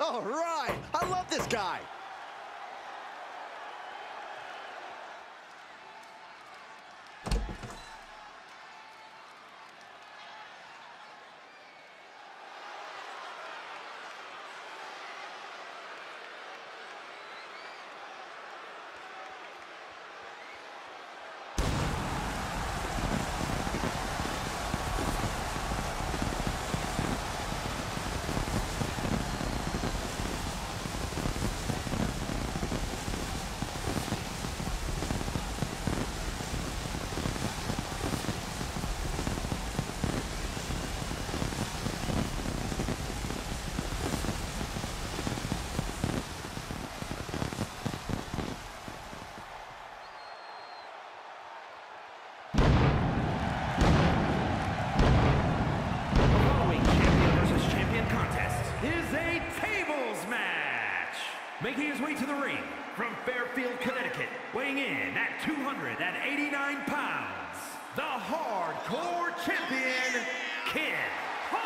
All right. I love this guy. following champion versus champion contest is a tables match. Making his way to the ring from Fairfield, Connecticut, weighing in at 289 pounds, the hardcore champion, Kid Carnage.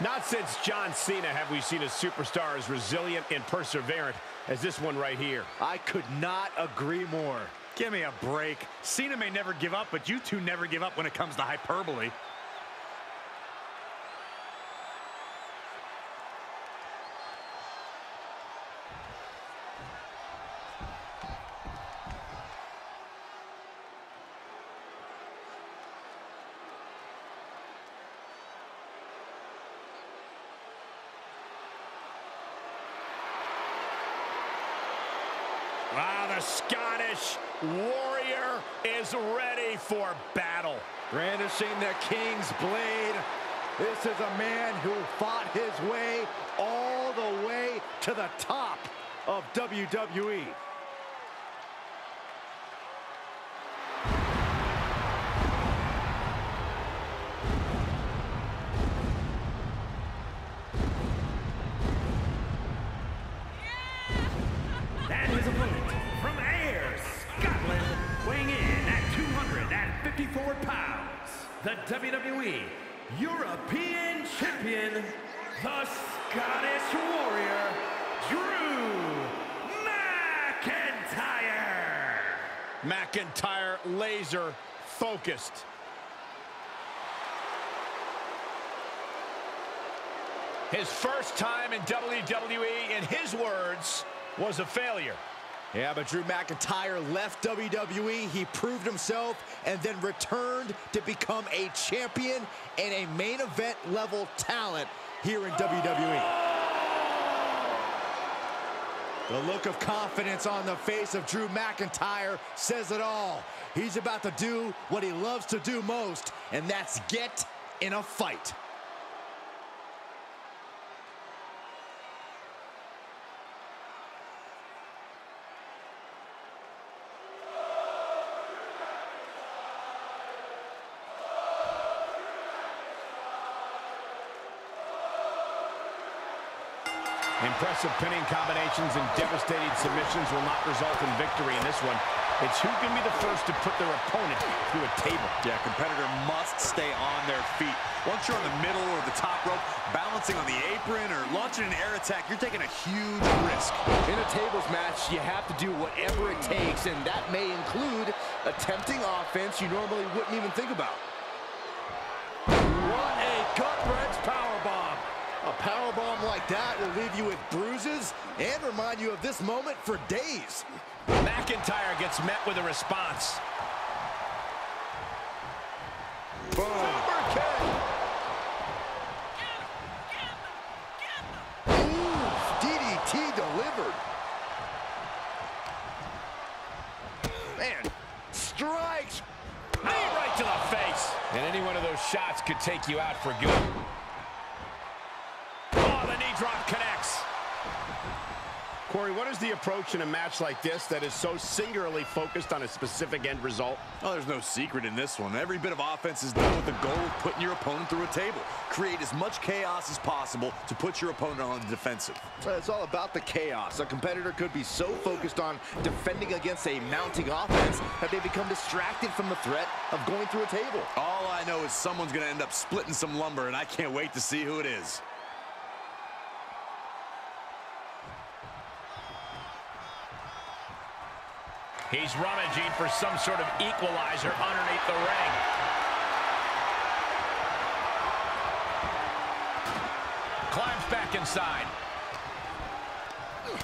Not since John Cena have we seen a superstar as resilient and perseverant as this one right here. I could not agree more. Give me a break. Cena may never give up, but you two never give up when it comes to hyperbole. Wow, the Scottish warrior is ready for battle. Brandishing the King's blade. This is a man who fought his way all the way to the top of. WWE. 254 pounds, the WWE European Champion, the Scottish Warrior, Drew McIntyre. McIntyre laser focused. His first time in WWE, in his words, was a failure. Yeah, but Drew McIntyre left WWE. He proved himself and then returned to become a champion and a main event level talent here in WWE. The look of confidence on the face of Drew McIntyre says it all. He's about to do what he loves to do most, and that's get in a fight. Impressive pinning combinations and devastating submissions will not result in victory in this one. It's who can be the first to put their opponent through a table. Yeah, competitor must stay on their feet. Once you're on the middle or the top rope, balancing on the apron or launching an air attack, you're taking a huge risk. In a tables match, you have to do whatever it takes, and that may include attempting offense you normally wouldn't even think about. What a gut-wrench powerbomb. A powerbomb like that will leave you with bruises and remind you of this moment for days. McIntyre gets met with a response. Super kick. Ooh, DDT delivered. Man, strikes. Knee right to the face. And any one of those shots could take you out for good. Oh, the knee drop connects. Corey, what is the approach in a match like this that is so singularly focused on a specific end result? Oh, there's no secret in this one. Every bit of offense is done with the goal of putting your opponent through a table. Create as much chaos as possible to put your opponent on the defensive. Well, It's all about the chaos. A competitor could be so focused on defending against a mounting offense that they become distracted from the threat of going through a table. All I know is someone's going to end up splitting some lumber, and I can't wait to see who it is. He's rummaging for some sort of equalizer underneath the ring. Climbs back inside.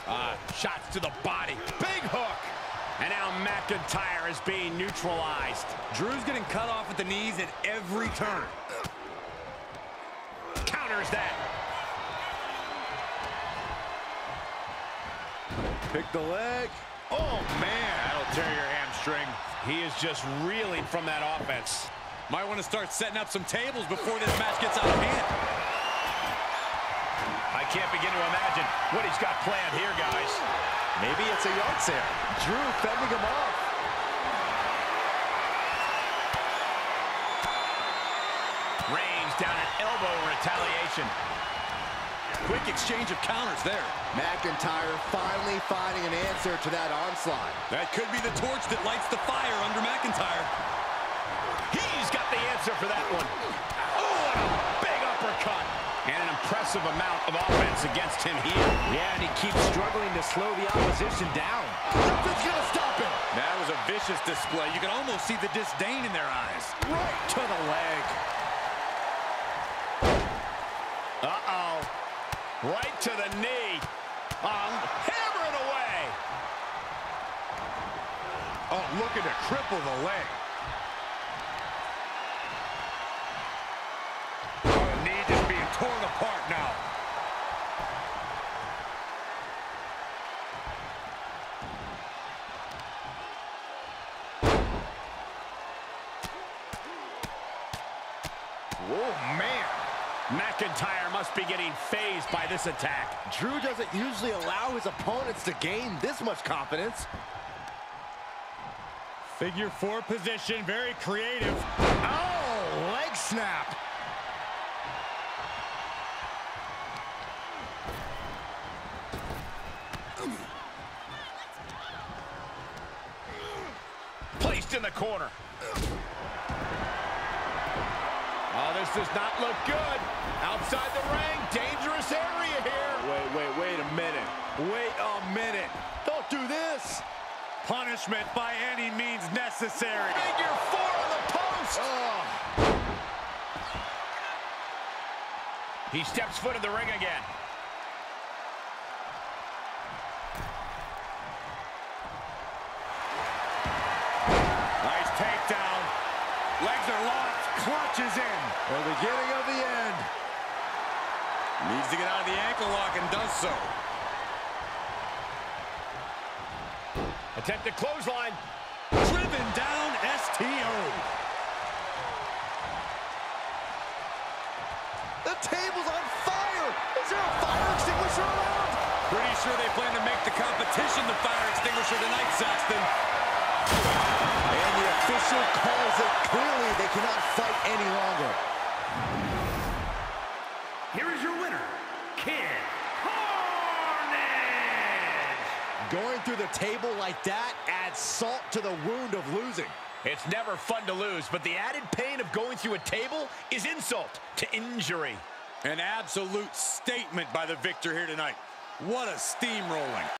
Uh, shots to the body. Big hook. And now McIntyre is being neutralized. Drew's getting cut off at the knees at every turn. Counters that. Pick the leg. Oh, man. That'll tear your hamstring. He is just reeling from that offense. Might want to start setting up some tables before this match gets out of hand. I can't begin to imagine what he's got planned here, guys. Maybe it's a yard sale. Drew fending him off. Rains down an elbow retaliation. Quick exchange of counters there. McIntyre finally finding an answer to that onslaught. That could be the torch that lights the fire under McIntyre. He's got the answer for that one. Oh, and a big uppercut. And an impressive amount of offense against him here. Yeah, and he keeps struggling to slow the opposition down. Nothing's gonna stop him. That was a vicious display. You can almost see the disdain in their eyes. Right to the leg. Uh-oh. Right to the knee. Um, hammer it away. Oh, looking to cripple the leg. Oh, the knee just being torn apart now. Oh, man. McIntyre must be getting fazed by this attack. Drew doesn't usually allow his opponents to gain this much confidence. Figure four position, very creative. Oh, leg snap. Placed in the corner. This does not look good. Outside the ring, dangerous area here. Wait, wait, wait a minute. Wait a minute. Don't do this. Punishment by any means necessary. Figure four on the post. Oh, He steps foot in the ring again. Nice takedown. Legs are locked. Clutches in. the beginning of the end. Needs to get out of the ankle lock and does so. Attempted clothesline. Driven down STO. The table's on fire. Is there a fire extinguisher around? Pretty sure they plan to make the competition the fire extinguisher tonight, Saxton. And the official calls it clearly they cannot fight any longer. Here is your winner, Kid Carnage! Going through the table like that adds salt to the wound of losing. It's never fun to lose, but the added pain of going through a table is insult to injury. An absolute statement by the victor here tonight. What a steamrolling.